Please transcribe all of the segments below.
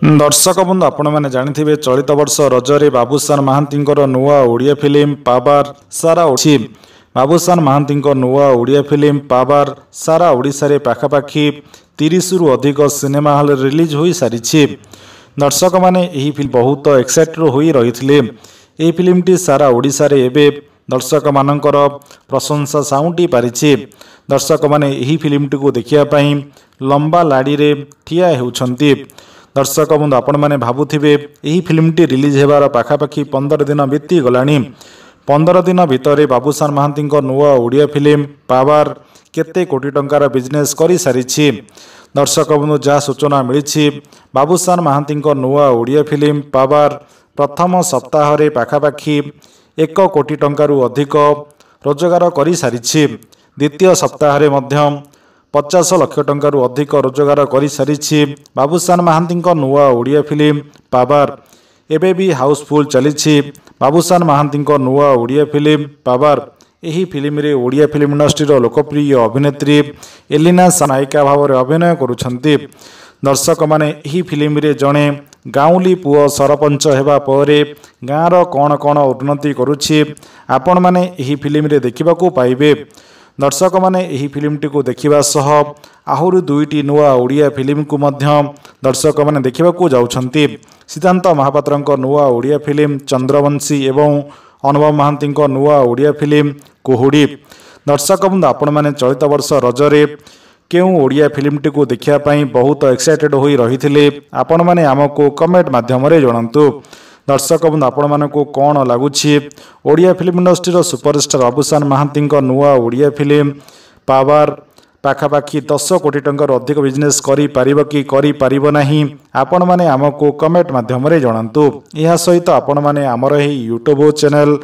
ଦର୍ଶକ ବନ୍ଧୁ ଆପଣମାନେ ଜାଣିଥିବେ ଚଳିତ ବର୍ଷ ରଜରେ ବାବୁସାନ ମହାନ୍ତିଙ୍କର ନୂଆ ଓଡ଼ିଆ ଫିଲ୍ମ ପାୱାର ସାରା ଅଛି ବାବୁସାନ ମହାନ୍ତିଙ୍କ ନୂଆ ଓଡ଼ିଆ ଫିଲ୍ମ ପାୱାର ସାରା ଓଡ଼ିଶାରେ ପାଖାପାଖି ତିରିଶରୁ ଅଧିକ ସିନେମା ହଲ୍ ରିଲିଜ୍ ହୋଇସାରିଛି ଦର୍ଶକମାନେ ଏହି ଫିଲ୍ମ ବହୁତ ଏକ୍ସାଇଟେଡ୍ ହୋଇ ରହିଥିଲେ। ଏହି ଫିଲ୍ମଟି ସାରା ଓଡ଼ିଶାରେ ଏବେ ଦର୍ଶକମାନଙ୍କର ପ୍ରଶଂସା ସାଉଁଟି ପାରିଛି। ଦର୍ଶକମାନେ ଏହି ଫିଲ୍ମଟିକୁ ଦେଖିବା ପାଇଁ ଲମ୍ବା ଲାଡ଼ିରେ ଠିଆ ହେଉଛନ୍ତି। ଦର୍ଶକ ବନ୍ଧୁ ଆପଣମାନେ ଭାବୁଥିବେ ଏହି ଫିଲ୍ମଟି ରିଲିଜ୍ ହେବାର ପାଖାପାଖି ପନ୍ଦର ଦିନ ବିତିଗଲାଣି। ପନ୍ଦର ଦିନ ଭିତରେ ବାବୁସାନ ମହାନ୍ତିଙ୍କ ନୂଆ ଓଡ଼ିଆ ଫିଲ୍ମ ପାୱାର କେତେ କୋଟି ଟଙ୍କାର ବିଜନେସ୍ କରିସାରିଛି। ଦର୍ଶକ ବନ୍ଧୁ ଯାହା ସୂଚନା ମିଳିଛି ବାବୁସାନ ମହାନ୍ତିଙ୍କ ନୂଆ ଓଡ଼ିଆ ଫିଲ୍ମ ପାୱାର ପ୍ରଥମ ସପ୍ତାହରେ ପାଖାପାଖି ଏକ କୋଟି ଟଙ୍କାରୁ ଅଧିକ ରୋଜଗାର କରିସାରିଛି। ଦ୍ୱିତୀୟ ସପ୍ତାହରେ ମଧ୍ୟ ପଚାଶ ଲକ୍ଷ ଟଙ୍କାରୁ ଅଧିକ ରୋଜଗାର କରିସାରିଛି। ବାବୁସାନ ମହାନ୍ତିଙ୍କ ନୂଆ ଓଡ଼ିଆ ଫିଲ୍ମ ପାୱାର। ଏବେ ବି ହାଉସଫୁଲ୍ ଚାଲିଛି। ବାବୁସାନ ମହାନ୍ତିଙ୍କ ନୂଆ ଓଡ଼ିଆ ଫିଲ୍ମ ପାୱାର। ଏହି ଫିଲ୍ମରେ ଓଡ଼ିଆ ଫିଲ୍ମ ଇଣ୍ଡଷ୍ଟ୍ରିର ଲୋକପ୍ରିୟ ଅଭିନେତ୍ରୀ ଏଲିନା ନାୟିକା ଭାବରେ ଅଭିନୟ କରୁଛନ୍ତି। ଦର୍ଶକମାନେ ଏହି ଫିଲ୍ମରେ ଜଣେ ଗାଉଁଲି ପୁଅ ସରପଞ୍ଚ ହେବା ପରେ ଗାଁର କ'ଣ କ'ଣ ଉନ୍ନତି କରୁଛି ଆପଣମାନେ ଏହି ଫିଲ୍ମରେ ଦେଖିବାକୁ ପାଇବେ। ଦର୍ଶକମାନେ ଏହି ଫିଲ୍ମଟିକୁ ଦେଖିବା ସହ ଆହୁରି ଦୁଇଟି ନୂଆ ଓଡ଼ିଆ ଫିଲ୍ମକୁ ମଧ୍ୟ ଦର୍ଶକମାନେ ଦେଖିବାକୁ ଯାଉଛନ୍ତି। ସିଦ୍ଧାନ୍ତ ମହାପାତ୍ରଙ୍କ ନୂଆ ଓଡ଼ିଆ ଫିଲ୍ମ ଚନ୍ଦ୍ରବଂଶୀ ଏବଂ ଅନୁଭବ ମହାନ୍ତିଙ୍କ ନୂଆ ଓଡ଼ିଆ ଫିଲ୍ମ କୁହୁଡ଼ି। ଦର୍ଶକ ବନ୍ଧୁ ଆପଣମାନେ ଚଳିତ ବର୍ଷ ରଜରେ କେଉଁ ଓଡ଼ିଆ ଫିଲ୍ମଟିକୁ ଦେଖିବା ପାଇଁ ବହୁତ ଏକ୍ସାଇଟେଡ୍ ହୋଇ ରହିଥିଲେ ଆପଣମାନେ ଆମକୁ କମେଣ୍ଟ ମାଧ୍ୟମରେ ଜଣାନ୍ତୁ। ଦର୍ଶକ ବନ୍ଧୁ ଆପଣମାନଙ୍କୁ କ'ଣ ଲାଗୁଛି? ଓଡ଼ିଆ ଫିଲ୍ମ ଇଣ୍ଡଷ୍ଟ୍ରିର ସୁପରଷ୍ଟାର ବାବୁସାନ ମହାନ୍ତିଙ୍କ ନୂଆ ଓଡ଼ିଆ ଫିଲ୍ମ ପାୱାର ପାଖାପାଖି ଦଶ କୋଟି ଟଙ୍କାରୁ ଅଧିକ ବିଜନେସ୍ କରିପାରିବ କି କରିପାରିବ ନାହିଁ ଆପଣମାନେ ଆମକୁ କମେଣ୍ଟ ମାଧ୍ୟମରେ ଜଣାନ୍ତୁ। ଏହା ସହିତ ଆପଣମାନେ ଆମର ଏହି ୟୁଟ୍ୟୁବ୍ ଚ୍ୟାନେଲ୍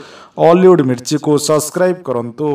ଅଲିଉଡ଼ ମିର୍ଚିକୁ ସବସ୍କ୍ରାଇବ୍ କରନ୍ତୁ।